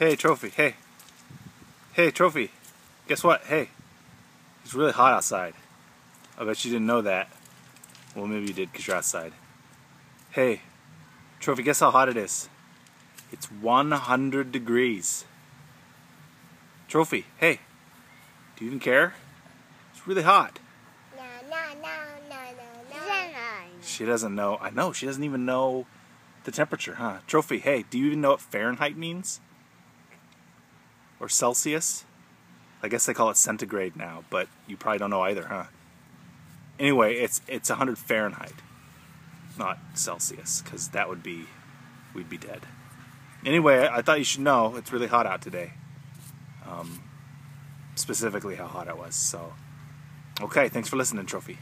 Hey, Trophy, hey. Hey, Trophy. Guess what? Hey. It's really hot outside. I bet you didn't know that. Well, maybe you did because you're outside. Hey, Trophy, guess how hot it is? It's 100 degrees. Trophy, hey. Do you even care? It's really hot. No, no, no, no, no, no. She doesn't know. I know, she doesn't even know the temperature, huh? Trophy, hey, do you even know what Fahrenheit means? Or Celsius? I guess they call it centigrade now, but you probably don't know either, huh? Anyway, it's it's 100 Fahrenheit, not Celsius, because that would be, we'd be dead. Anyway, I thought you should know it's really hot out today. Um, specifically how hot it was. So, okay, thanks for listening, Trophy.